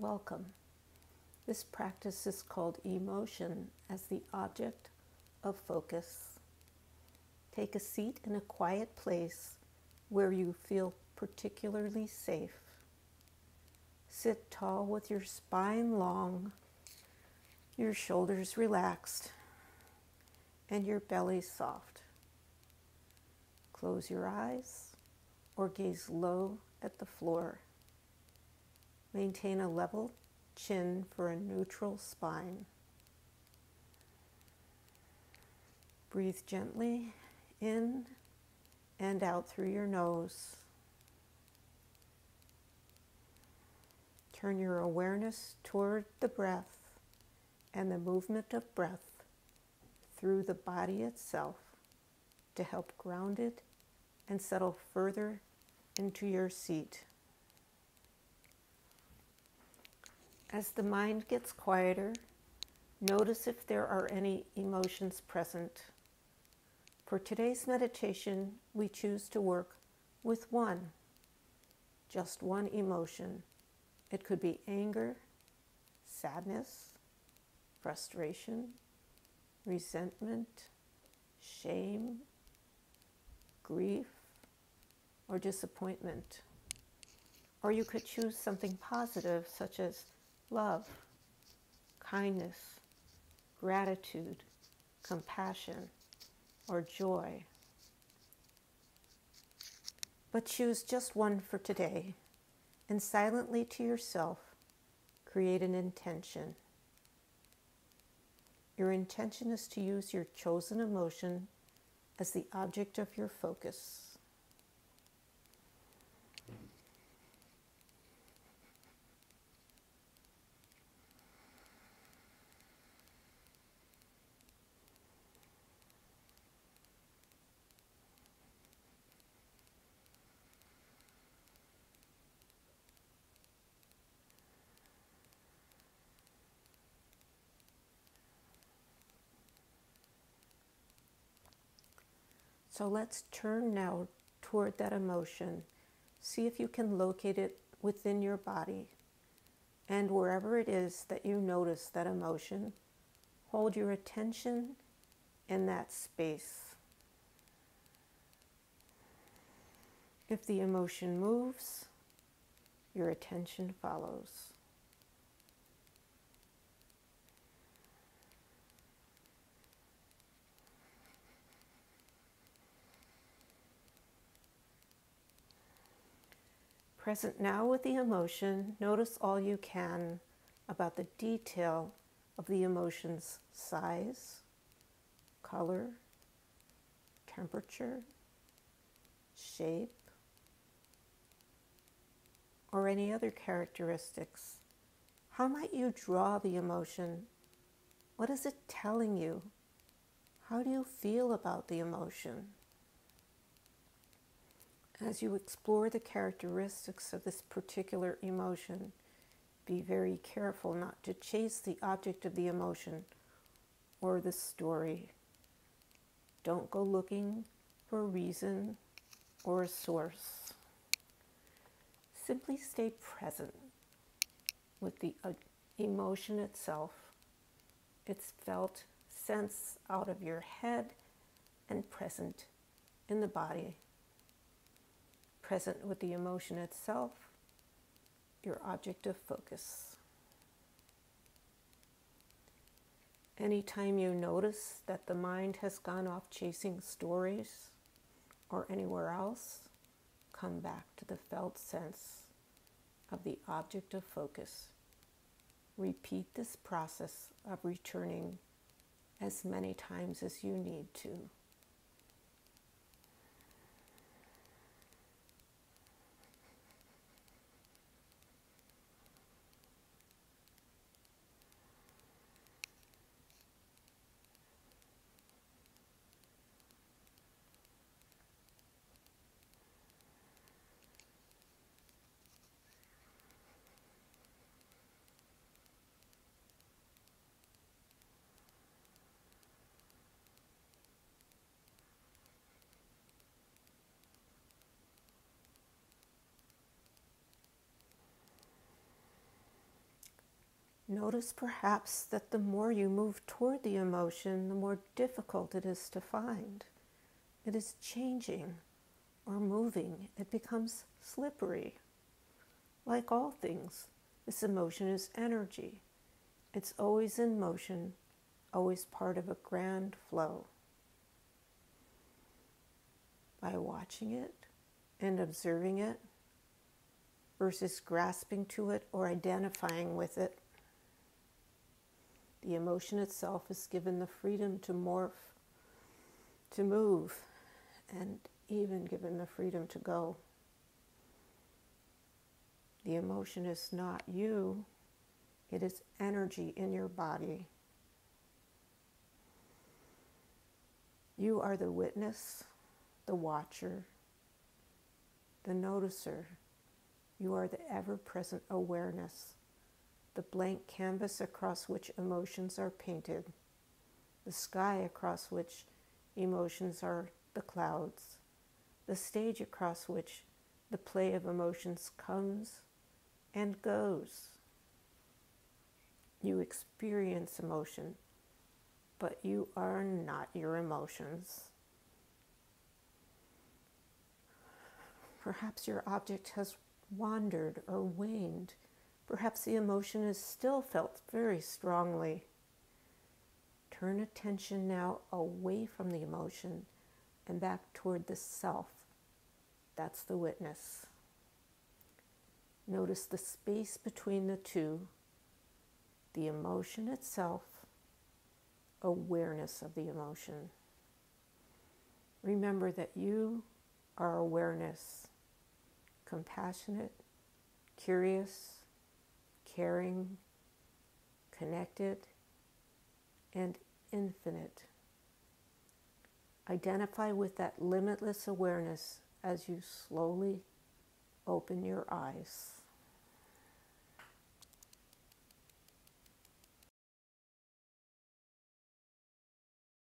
Welcome. This practice is called emotion as the object of focus. Take a seat in a quiet place where you feel particularly safe. Sit tall with your spine long, your shoulders relaxed, and your belly soft. Close your eyes or gaze low at the floor. Maintain a level chin for a neutral spine. Breathe gently in and out through your nose. Turn your awareness toward the breath and the movement of breath through the body itself to help ground it and settle further into your seat. As the mind gets quieter, notice if there are any emotions present. For today's meditation, we choose to work with one, just one emotion. It could be anger, sadness, frustration, resentment, shame, grief, or disappointment. Or you could choose something positive, such as love, kindness, gratitude, compassion, or joy. But choose just one for today and silently to yourself create an intention. Your intention is to use your chosen emotion as the object of your focus. So let's turn now toward that emotion. See if you can locate it within your body. And wherever it is that you notice that emotion, hold your attention in that space. If the emotion moves, your attention follows. Present now with the emotion, notice all you can about the detail of the emotion's size, color, temperature, shape, or any other characteristics. How might you draw the emotion? What is it telling you? How do you feel about the emotion? As you explore the characteristics of this particular emotion, be very careful not to chase the object of the emotion or the story. Don't go looking for a reason or a source. Simply stay present with the uh, emotion itself, its felt sense out of your head and present in the body present with the emotion itself, your object of focus. Anytime you notice that the mind has gone off chasing stories or anywhere else, come back to the felt sense of the object of focus. Repeat this process of returning as many times as you need to. Notice perhaps that the more you move toward the emotion, the more difficult it is to find. It is changing or moving, it becomes slippery. Like all things, this emotion is energy. It's always in motion, always part of a grand flow. By watching it and observing it versus grasping to it or identifying with it, the emotion itself is given the freedom to morph, to move, and even given the freedom to go. The emotion is not you, it is energy in your body. You are the witness, the watcher, the noticer. You are the ever present awareness the blank canvas across which emotions are painted, the sky across which emotions are the clouds, the stage across which the play of emotions comes and goes. You experience emotion, but you are not your emotions. Perhaps your object has wandered or waned Perhaps the emotion is still felt very strongly. Turn attention now away from the emotion and back toward the self. That's the witness. Notice the space between the two, the emotion itself, awareness of the emotion. Remember that you are awareness, compassionate, curious, caring, connected, and infinite. Identify with that limitless awareness as you slowly open your eyes.